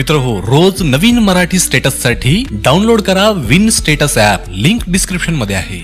मित्र हो रोज नवीन मराठी स्टेटस साठी डाउनलोड करा win status app link description मध्ये आहे.